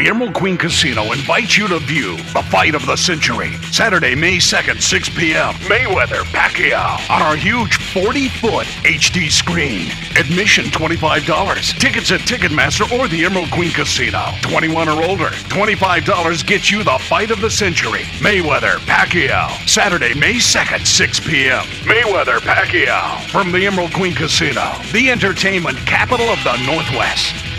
The Emerald Queen Casino invites you to view the fight of the century. Saturday, May 2nd, 6 p.m. Mayweather Pacquiao on our huge 40 foot HD screen. Admission $25. Tickets at Ticketmaster or the Emerald Queen Casino. 21 or older. $25 gets you the fight of the century. Mayweather Pacquiao. Saturday, May 2nd, 6 p.m. Mayweather Pacquiao from the Emerald Queen Casino, the entertainment capital of the Northwest.